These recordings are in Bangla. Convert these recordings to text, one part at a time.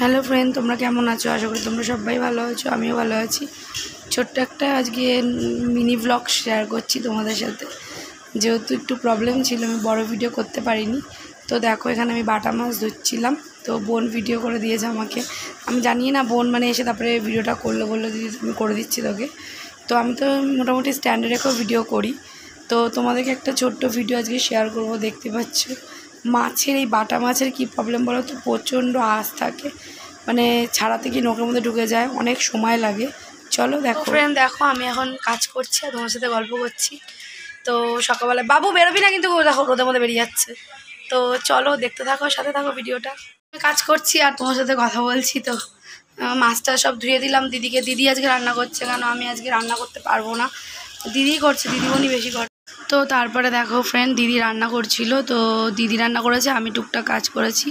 হ্যালো ফ্রেন্ড তোমরা কেমন আছো? আশা করি তোমরা সবাই ভালো আছো, আমিও ভালো আছি। ছোট্ট একটা আজকে মিনি ব্লগ শেয়ার করছি তোমাদের সাথে। যেহেতু একটু প্রবলেম ছিল, আমি বড় ভিডিও করতে পারিনি। তো দেখো, এখানে আমি বাটা মাছ ধরছিলাম। তো বোন ভিডিও করে দিয়েছে আমাকে। আমি জানি না, বোন মানে এসে তারপরে ভিডিওটা করল, বলল, দিদি তুমি করে দিচ্ছি তোকে। তো আমি তো মোটামুটি স্ট্যান্ডে রেখেও ভিডিও করি। তো তোমাদেরকে একটা ছোট্ট ভিডিও আজকে শেয়ার করব, দেখতে পাচ্ছ? মাছের এই বাটা মাছের কি প্রবলেম বলো তো? প্রচণ্ড আঁশ থাকে। মানে ছাড়াতে কি নৌকার মধ্যে ঢুকে যায়, অনেক সময় লাগে। চলো দেখো। ফ্রেন্ড দেখো, আমি এখন কাজ করছি আর তোমার সাথে গল্প করছি। তো সকালবেলায় বাবু বেরোবি না কিন্তু দেখো রোদের মধ্যে বেরিয়ে যাচ্ছে। তো চলো, দেখতে থাকো, সাথে থাকো ভিডিওটা। আমি কাজ করছি আর তোমার সাথে কথা বলছি তো। মাছটা সব ধুয়ে দিলাম। দিদিকে, দিদি আজকে রান্না করছে কেন? আমি আজকে রান্না করতে পারব না। দিদিই করছে, দিদিমণি বেশি করে। তো তারপরে দেখো ফ্রেন্ড দিদি রান্না করছিল, তো দিদি রান্না করেছে, আমি টুকটাক কাজ করেছি।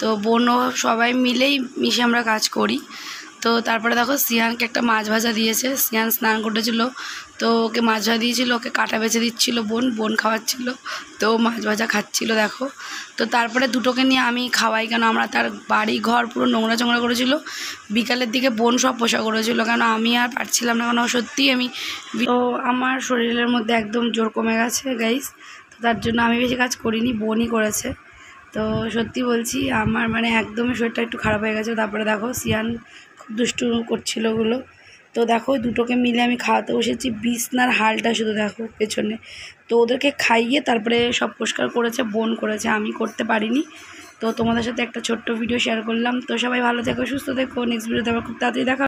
তো বোনও সবাই মিলেই মিশে আমরা কাজ করি। তো তারপরে দেখো সিয়ানকে একটা মাছ ভাজা দিয়েছে, সিয়ান স্নান করেছিল, তো ওকে মাছ ভাজা দিয়েছিল, ওকে কাটা বেছে দিচ্ছিল, বোন বোন খাওয়াচ্ছিল, তো মাছ ভাজা খাচ্ছিল দেখো। তো তারপরে দুটোকে নিয়ে আমি খাওয়াই কেন? আমরা তার বাড়ি, ঘর পুরো নোংরা চোংরা করেছিল, বিকালের দিকে বোন সব পোষা করেছিল, কেন আমি আর পারছিলাম না কেন? সত্যিই আমি তো আমার শরীরের মধ্যে একদম জোর কমে গেছে গাইস তো তার জন্য আমি বেশি কাজ করিনি, বোনই করেছে। তো সত্যি বলছি, আমার মানে একদমই শরীরটা একটু খারাপ হয়ে গেছে, তারপরে দেখো সিয়ান দুষ্টু করছিল ওগুলো। তো দেখো, দুটোকে মিলে আমি খাওয়াতে বসেছি। বিছনার হালটা শুধু দেখো পেছনে। তো ওদেরকে খাইয়ে তারপরে সব পরিষ্কার করেছে, বোন করেছে, আমি করতে পারিনি। তো তোমাদের সাথে একটা ছোট্ট ভিডিও শেয়ার করলাম। তো সবাই ভালো থেকো, সুস্থ থেকো। নেক্সট ভিডিওতে আবার খুব তাড়াতাড়ি দেখা